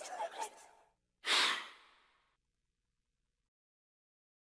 After I